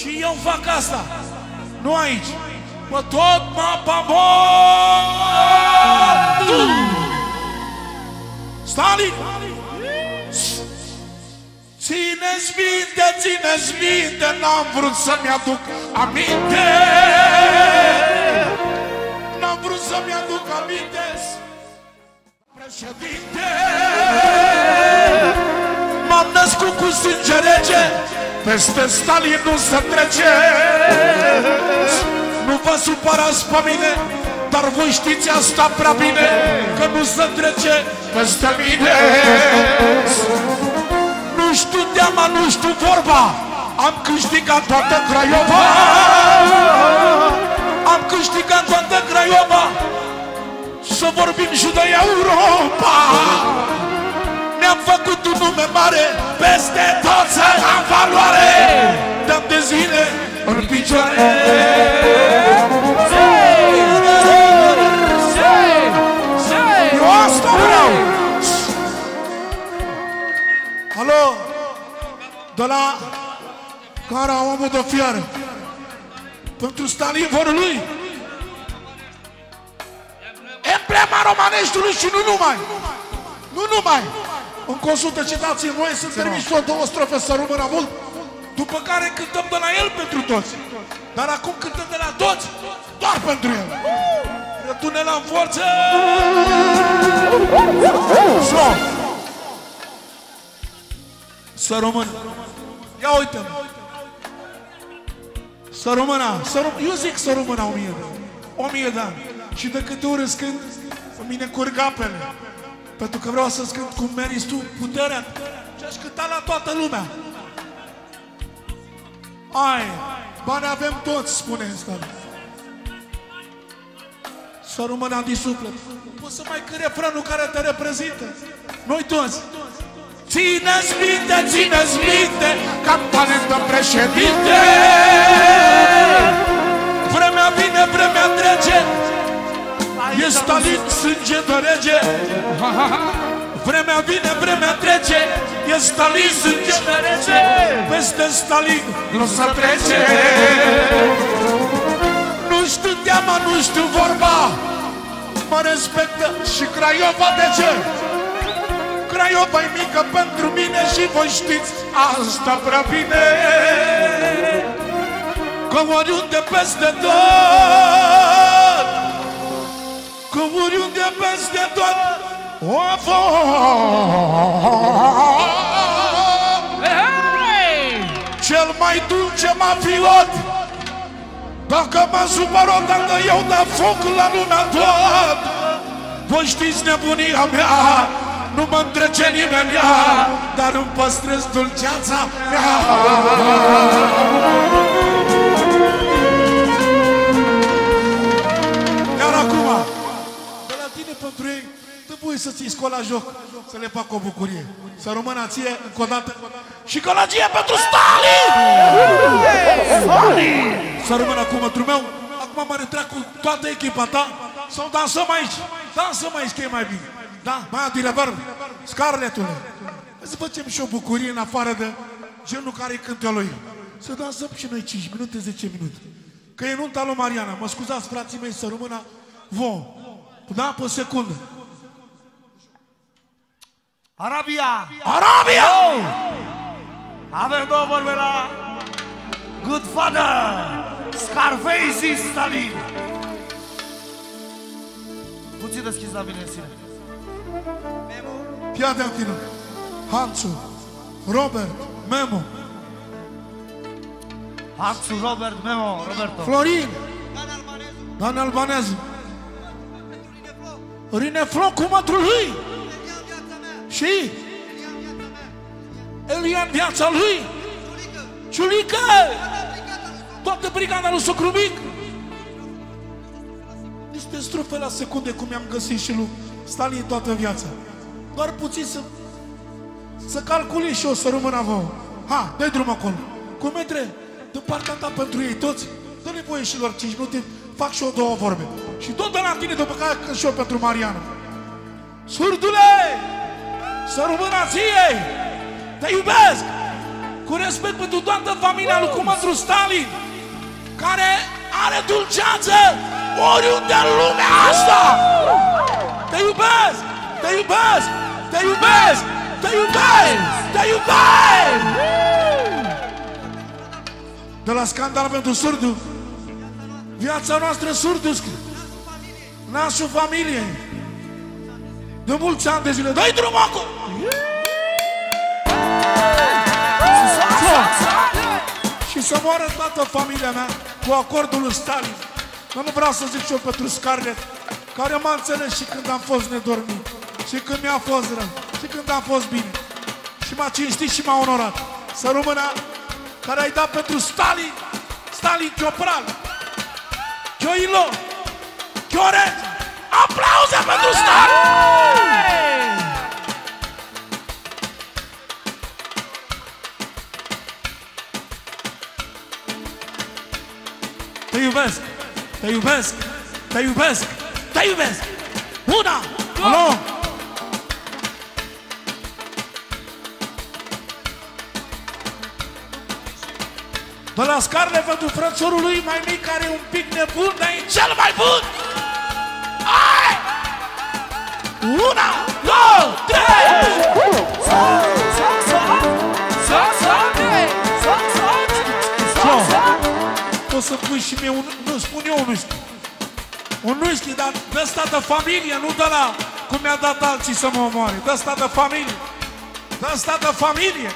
Și eu fac asta. Nu aici. Mă tot mapa Stalin! Țineți minte, țineți minte, n-am vrut să-mi aduc aminte. N-am vrut să-mi aduc aminte. Președinte, m-am născut cu sânge rece, peste Stalin nu se trece. Nu vă supărați pe mine, dar voi știți asta prea bine, că nu se trece peste mine. Nu știu teama, nu știu vorba, am câștigat toată Craiova. Am câștigat toată Craiova. Să vorbim și de Europa. Ne-am făcut un nume mare peste tot să am valoare. Dăm de zile în picioare. Eu asta vreau. Alo? De la care am omul de fiară. Pentru Stalin vor lui. Emblema romaneștiului și nu numai. Nu numai. În consultă citații noi să termin și o două strofe să rămână mult. După care cântăm de la el pentru toți. Dar acum cântăm de la toți, doar pentru el. Rătune la forță! Slow! Să rămână. Ia uite-mă. Să rămână. Să rum... Eu zic să rămână o mie de ani. O mie de ani. Și de câte ori îți cânt, în mine curg apele. Pentru că vreau să-ți cânt cum meriți tu puterea. Și aș cânta la toată lumea. Ai, bani avem toți, spune Stalin. Să rămână din suflet. Poți să mai cânt refrenul care te reprezintă. Noi toți. Țineți minte, țineți minte, campanie de președinte. Vremea vine, vremea trece, e Stalin sânge de rege. Vremea vine, vremea trece, e Stalin sânge de rege. Peste Stalin nu se trece. Nu știu teama, nu știu vorba, mă respectă și Craiova de ce? Craiova e mică pentru mine și voi știți asta prea bine Că oriunde peste tot Că oriunde peste tot. O Cel mai dulce mafiot Dacă mă supăr dacă eu dau foc la lumea tot Voi știți nebunia mea nu mă întrece nimeni ea, dar îmi păstrez dulceața mea. Pentru ei, trebuie să ți scola joc, să le fac o bucurie. Să rămână ție încă o dată și gălăgie pentru Stalin! Stalin! Să rămână cu mătrul meu, acum mă retrag cu toată echipa ta, sau dansăm aici. Dansăm aici, că e mai bine. Da, mai direver, scarletule. Să facem și o bucurie în afară de genul care îi cântă lui. Să dansăm și noi 5 minute, 10 minute. Că e nunta lui Mariana. Mă scuzați, frații mei, să rămână vo. Da, pe secundă. Arabia! Arabia! Oh! Avem două vorbe la Good Father! Scarface Stalin! Puțin deschis la mine în sine. Fii atent, tine. Hanțu, Robert, Memo, Axu, Robert, Memo, Roberto. Florin, Dan Albanezu, Rine Flo cu mătrul lui. Și Elian viața lui. Ciulică! Toată brigada lui Socrumic! Niște strofe la secunde cum i-am găsit și lui Stalin toată viața. Doar puțin să să calculez și eu să rămână vouă ha, dă drum acolo. Cu metre de partea ta pentru ei toți dă-le voie și lor 5 minute fac și eu două vorbe și tot de la tine după care cânt și eu pentru Mariana Surdule! Să rămână ție! Te iubesc! cu respect pentru toată familia lui Comandru Stalin, care are dulceață oriunde în lumea asta. Te iubesc! Te iubesc! Te iubesc! Te iubesc! Te iubesc! De la scandal pentru surdu, viața noastră surdu, nasul familie. De mulți ani de zile, dă-i drumul acolo! Și să moară toată familia mea cu acordul lui Stalin. Dar nu vreau să zic și eu pentru Scarlett, care m-a înțeles și când am fost nedormit, și când mi-a fost rău, și când am fost bine. Și m-a cinstit și m-a onorat. Să rămână care ai dat pentru Stalin, Stalin Ciopral, Chioilo, Chioren. Aplauze pentru Stalin! Te iubesc, te iubesc, te iubesc, te iubesc! Una! Alo! De la scarle pentru frățorul lui mai mic care e un pic nebun, dar e cel mai bun! Hai! Una, două, trei! O să pui și mie un, nu, spun eu un whisky. Un whisky, dar de ăsta de familie, nu de la cum mi-a dat alții să mă omoare. De ăsta de familie. De ăsta de familie.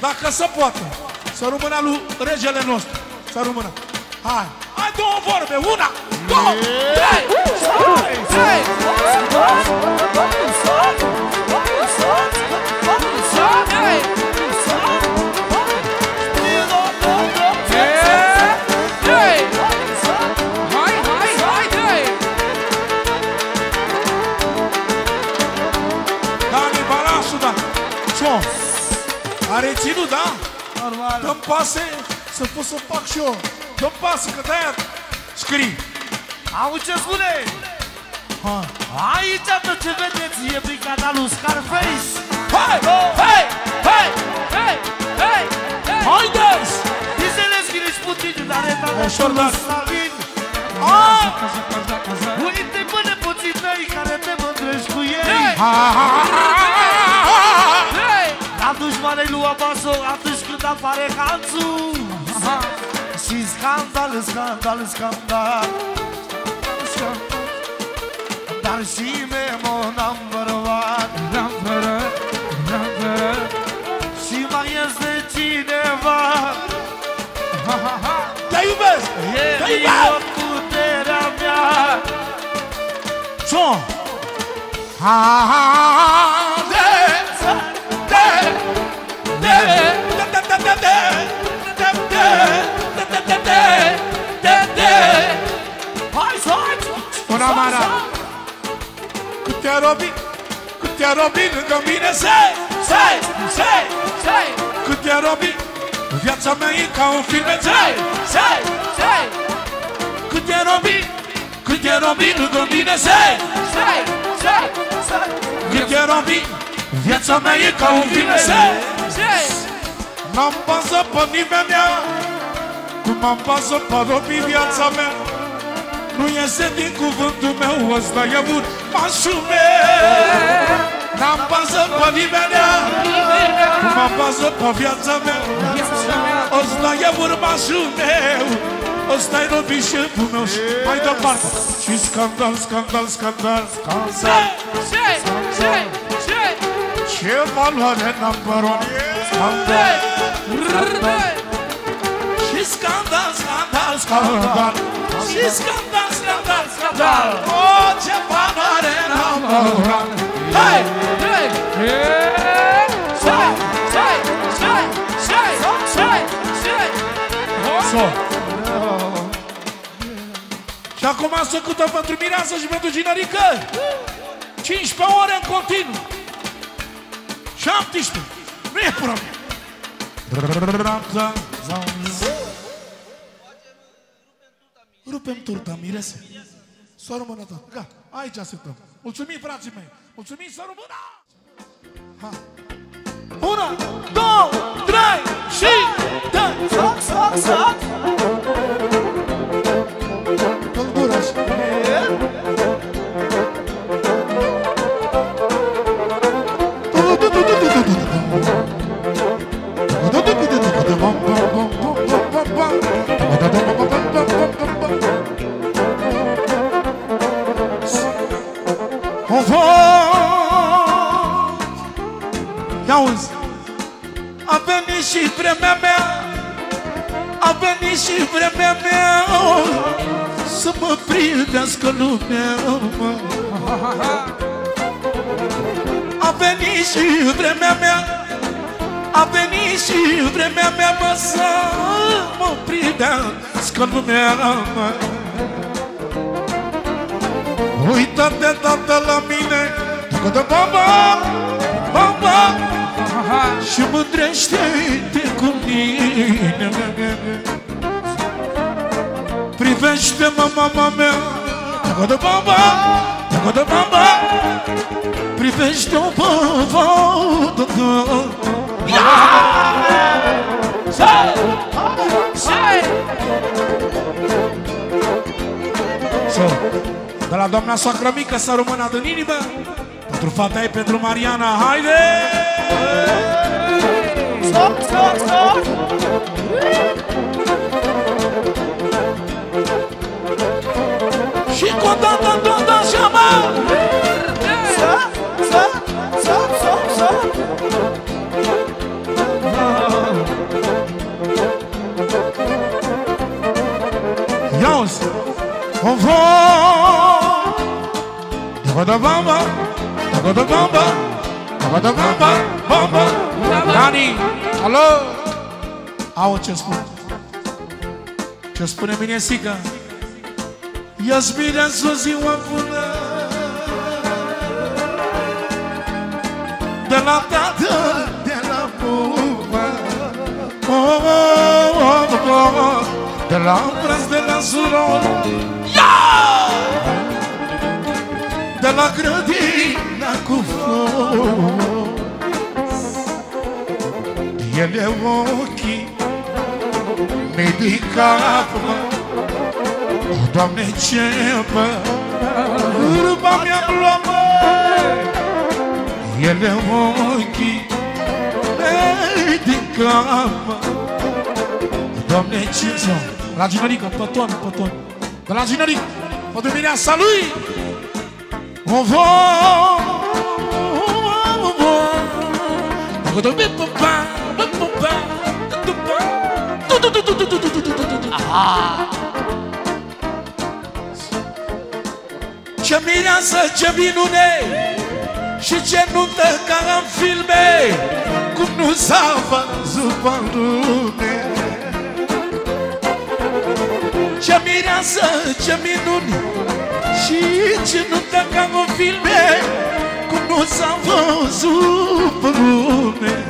Dacă se poate. Să rămână lui regele nostru. Să rămână. Hai. Hai două vorbe. Una, Arăținul, da? Normal. Dăm pase să pus un pac și eu. Dăm pase, că de-aia scrii. Auzi ce spune? Ha. Aici tot ce vedeți e brigada lui Scarface. Hai! Hai! Hai! Haideți! Bineînțeles, puțin, dar e Ușor, talentul da. lui Stalin. Ah! Uite până nepoții tăi care te mândrești cu ei. Ha, ha, ha, ha, ha. La dușmanei lui Abaso atunci când apare canțul. Și scandal, scandal, scandal. Una mano. te arobi, cât te arobi lângă mine Stai, stai, stai, stai Cât te arobi, viața mea e ca un film Stai, stai, stai Cât te arobi, cât te arobi lângă mine Stai, stai, stai, stai Cât te arobi, viața mea e ca un film Stai, stai N-am bază pe nimeni mea Cum am bază pe robii viața mea. Nu iese din cuvântul meu, ăsta e un mașume. N-am bază pe nimeni mea, cum am bază pe viața mea. Ăsta e urmașul meu, ăsta e robișetul meu și mai departe. Și scandal, scandal, scandal, scandal. Ce valoare n-am baron, scandal. Și scandal, scandal, scandal Și scandal, scandal, scandal O, ce valoare n-am baron Hai! So. Și acum să câtă pentru mireasă și pentru ginărică 15 ore în continuu 17 Nu e problemă Rupem turta, mirese. Să rămână tot. Gata, aici așteptăm. Mulțumim, frații mei. Mulțumim, să rămână! Ha. Una, două, trei și... Soc, soc, soc! pasăm mă priveam Scărbul mi-era Uită-te, tată, la mine Dacă de baba, baba Și mândrește-te cu mine Privește-mă, mama mea Dacă de baba, dacă de baba Privește-o pe fată Ia! De la doamna soacră mică să rămână din inimă Pentru fata ei, pentru Mariana, haide! Stop, stop, stop! Și cu o dată toată așa, O văd! Dacă de bamba, dacă de bamba, dacă de bamba, bamba Dani, alo! Au ce spun? Ce spune mine sică? Ia-ți bine o ziua bună De la tată, de la mumă oh, oh, oh, oh, oh. De la preț, de la suror De la grădina cu flori Ele ochii mei din cap, mă O, Doamne, ce mă Urba mi-am luat, mă Ele ochii mei din cap, mă Doamne, ce zi La Ginărică, pe ton, pe ton De la Ginărică, pe dimineața lui Aha! Ce mireasă, ce minune Și ce nuntă ca în filme Cum nu s-a văzut pe lume. Ce mireasă, ce minune și ce nuntă ca în filme Cum nu s-a văzut pe lume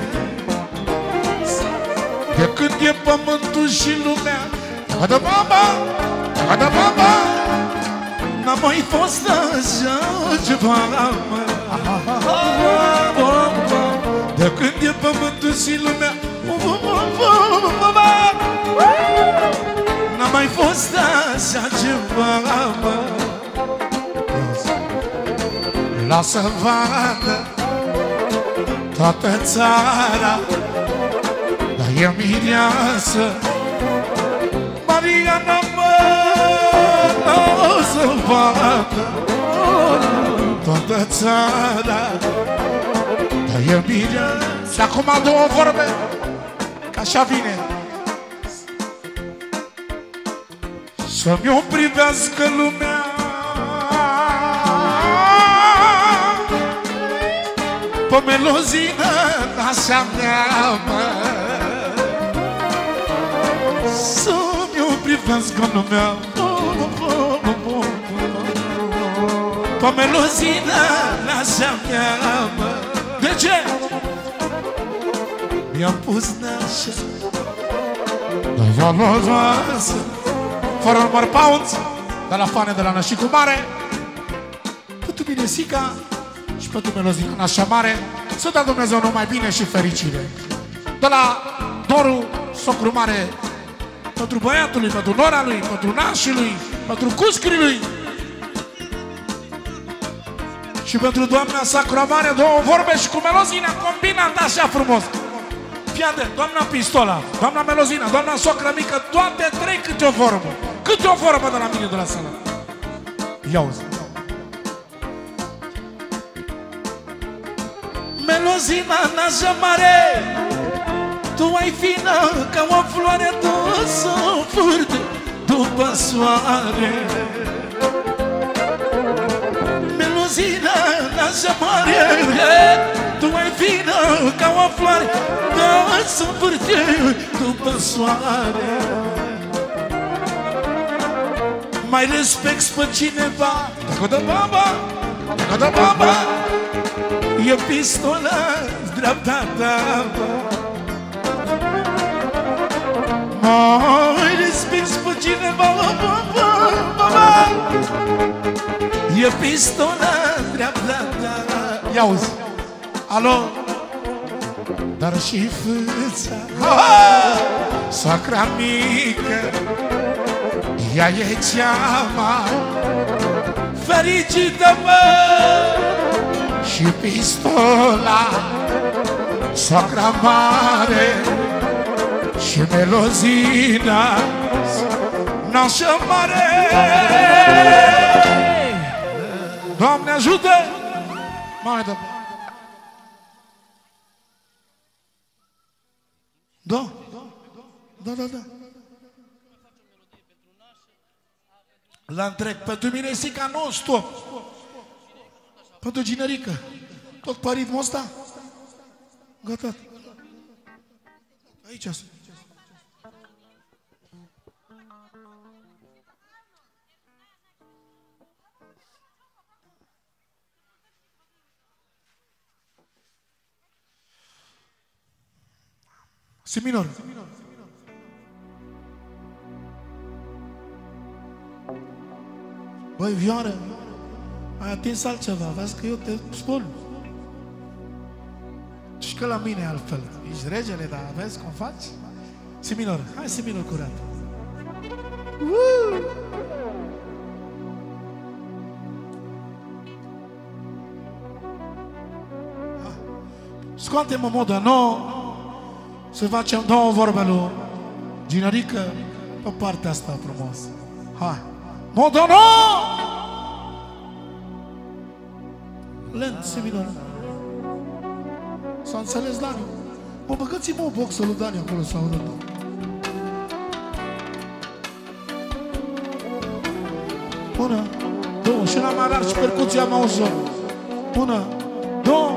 De când e pământul și lumea Dacă de mama, dacă de mama N-a mai fost așa ceva mă. De când e pământul și lumea N-a mai fost așa ceva mă. Lasă vadă toată țara Dar e mireasă. Mariana mă O să vadă toată țara Dar e mireasă. Și acum două vorbe Că așa vine. Să-mi o privească lumea Pe melozină așa mea, mă Să-mi o privească lumea. Pe melozină așa mea, mă De ce? Mi-am pus nașa Dar valoroasă Fără număr pounds De la fane de la Nășicu Mare. Pentru mine Sica Și pentru melozia așa mare Să dea Dumnezeu numai bine și fericire De la Doru, socru mare pentru băiatul lui, pentru nora lui, pentru nașul lui, pentru cuscrii lui. Și pentru doamna Sacramare două vorbe și cu melozina combinat așa frumos. Fiate, doamna Pistola, doamna Melozina, doamna Socră Mică, toate trei câte o vorbă. Câte o vorbă de la mine de la sală. Ia uzi. Melozina, nașa mare, tu ai fină ca o floare dusă furte după soare. Melozina, nașa mare, tu ai fină ca o floare dusă furte după soare. Mai respecti pe cineva, dacă dă baba, dacă dă baba, E pistola dreapta ta Mai respins pe cineva ba, ba, ba, ba. E pistola dreapta ta. Ia uzi Alo? Dar și fâța. Soacra mică Ea e cea mai fericită, mă și pistola Soacra mare și melozina Nașa mare. Doamne ajută! Mai dă Da, da, da, da. La întreg, pentru mine e sica non-stop pentru ginerică. Tot pe ritmul ăsta? Gata. Aici sunt. Si minor. Băi, vioară, ai atins altceva, vezi că eu te spun. Și că la mine altfel. Ești regele, dar vezi cum faci? Siminor, hai Siminor curat. Uh! Scoatem o modă nouă Să facem două vorbe lui Ginerică Pe partea asta frumos Hai Modă nouă Lent, seminar. S-a înțeles Dani. Mă băgăți-mă o boxă lui Dani acolo să audă. Bună, două, și la marar și percuția am auzit. Bună, două.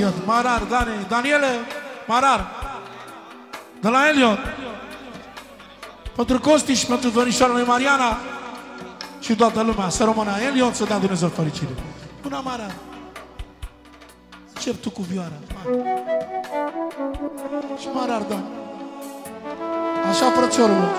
Iată, Marar, Dani, Daniele, Marar, de la Eliot. Pentru Costi și pentru domnișoara lui Mariana și toată lumea, să rămână Eliot, să dea Dumnezeu fericire. Bună, Mara! Încep tu cu vioara. Hai. Și Mara Ardan. Așa, frățiorul.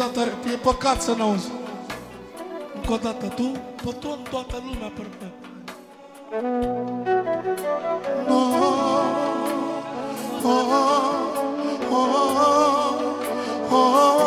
Dată, e păcat să n-auzi. Încă o dată, tu, păton, toată lumea perfect. No, oh, oh, oh, oh,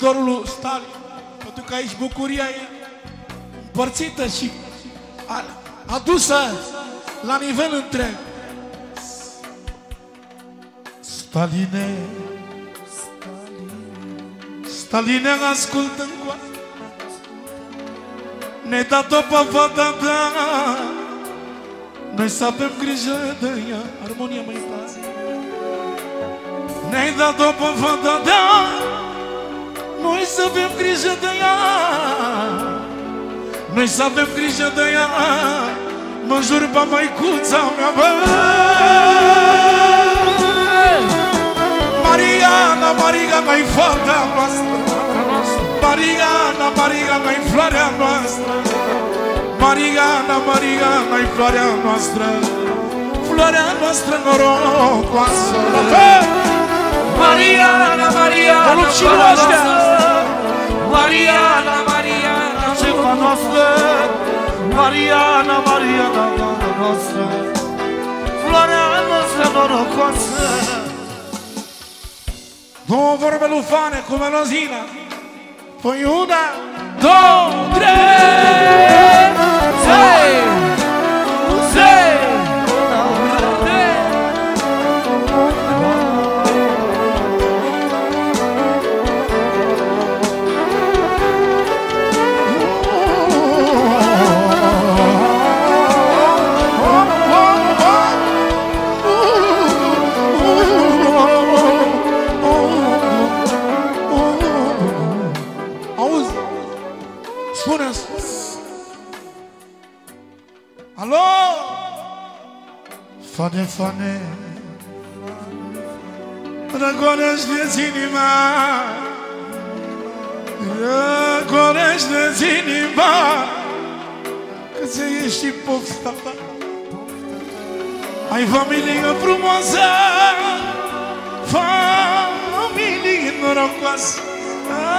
dorul lui Stalin, pentru că aici bucuria e împărțită și adusă la nivel întreg. Staline, Staline, ascultă cu Ne-ai dat-o pe fata ta Noi să avem grijă de ea. Armonia mai tare Ne-ai dat-o pe fata ta Noi să avem grijă de ea. Noi să avem grijă de ea. Mă jur pe măicuța mea, bă. Mariana, Mariana, e fata noastră. Mariana, Mariana, e floarea noastră. Mariana, Mariana, e floarea noastră. Floarea noastră norocoasă. Mariana, Mariana, floarea noastră Mariana, Mariana, cefa noastră. Mariana, Mariana, floarea noastră. Floarea noastră norocoasă. Două vorbe lufane cu melozina Păi una, două, trei Fane, fane Răgonește-ți inima. Răgonește-ți inima. Că ți ești pofta. Ta Ai familie frumoasă. Familie norocoasă.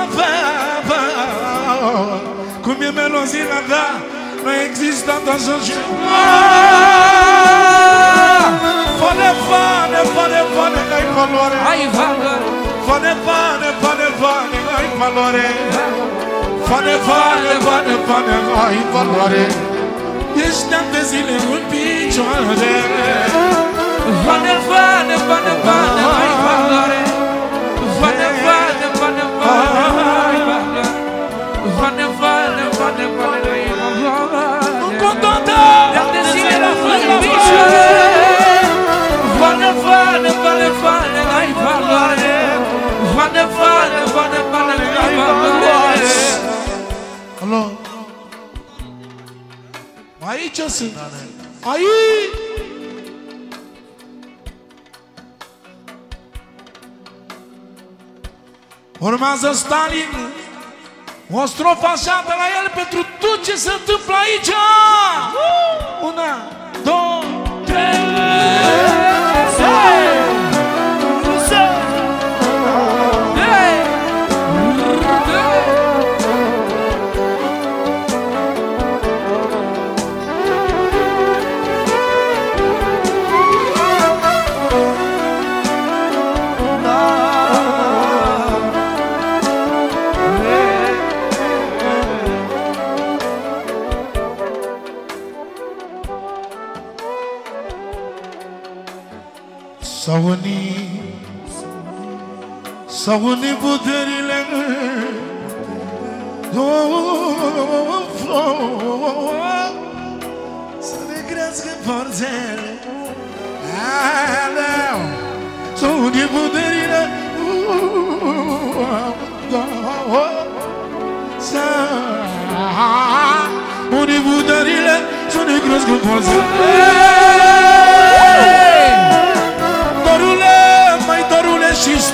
Ava, ava, Cum e melozina ta Nu există așa ceva Fane, fane, fane, fane Ai valoare. Ai valoare. Fane, fane, fane, fane Ai valoare. Fane, fane, fane, fane Ai valoare. Ești ani de zile în picioare. Fane, fane, fane, fane Ai valoare. Fane, fane, fane, fane Ai valoare. Fane, fane, fane, fane flori în picioare Fane, fane, fane, fane Ai valoare. Fane, fane, fane, fane Ai valoare. Alo. Aici sunt. Aici. Urmează Stalin. O strofă așa de la el pentru tot ce se întâmplă aici. Una, S-au unit S-au unit puterile Două flori Să ne crească forțele. Aleu. S-au unit puterile Să unit puterile Să ne crească forțele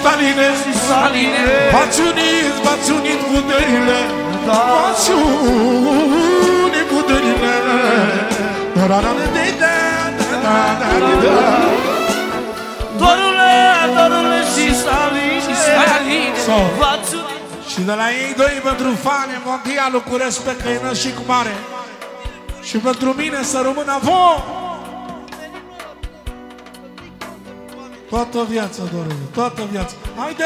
dorule și Staline Saline V-ați unit, v-ați unit puterile. V-ați unit puterile. Da, da, da, da, da, da, da, da. Dorule, dorule și Saline Saline. V-ați unit Și de la ei doi pentru fane mondialul cu respect că e înalt și cu mare. Și pentru mine să rămână voi Toată viața, dorule, toată viața Haide!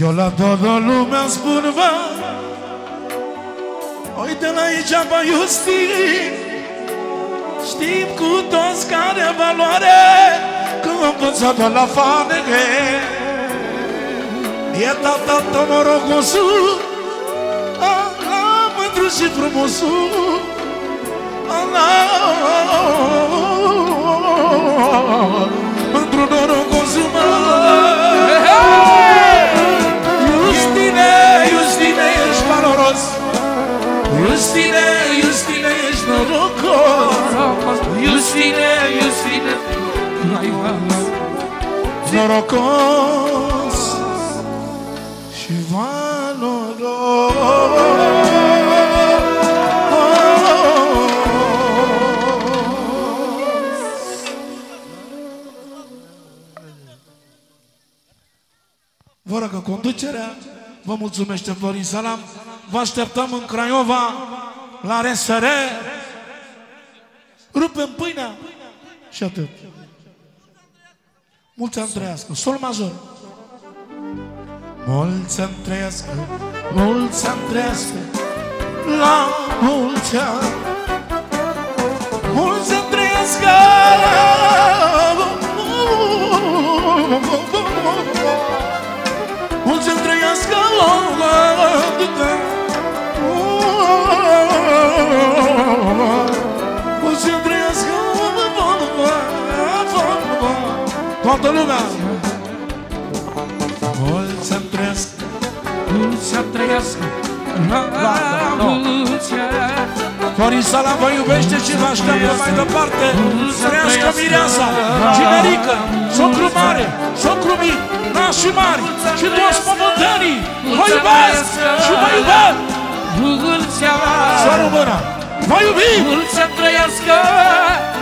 Eu la toată lumea spun vă, Uite la aici pe Justin Știm cu toți care valoare Că am învățat la fanele E tata tot norocosul La mândru și frumosul La Mândru norocosul mă Justine, Justine, ești norocos. Iustine, Iustine, mai vas. Norocos și valoros. Vă rog, conducerea. Vă mulțumește Florin Salam. Vă așteptăm în Craiova la RSR. Rupem pâinea și atât. Mulți ani trăiască. Sol major. Mulți ani trăiască, mulți ani trăiască, la mulți ani. Mulți ani trăiască, mulți ani trăiască, mulți ani trăiască, toată lumea. Mulți ani trăiască, Mulți să trăiască La mulți. Ani Florin Sala vă iubește și vă așteaptă mai departe. Trăiască mireasa, generică, socru mare, socru mic, nașii mari Și toți pământenii Vă iubesc și vă iubesc Vă iubim Mulți să trăiască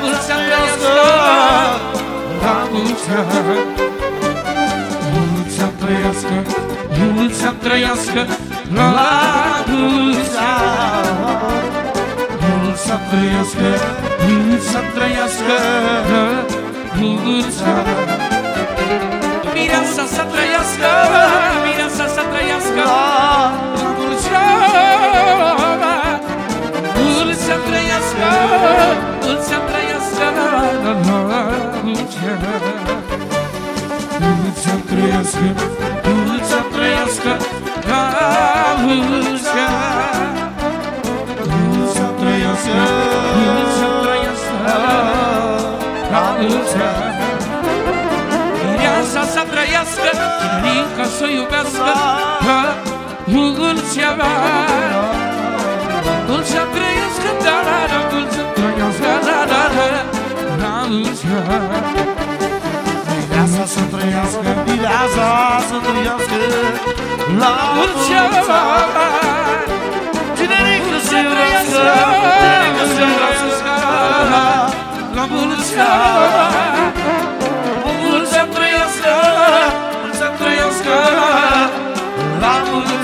Mulți să trăiască. La mulți ani Mulți să trăiască Mulți să trăiască. La mulți ani Mulți să trăiască Mulți să trăiască. La mulți ani Mireasa să trăiască Mireasa să trăiască. La mulți trăiască Mulți să trăiască La mulți însă Vileasa să trăiască, vileasa să trăiască La mulțeala Tinerică să trăiască, tinerică să trăiască La mulțeala Mulți să trăiască, mulți să trăiască La mulțeala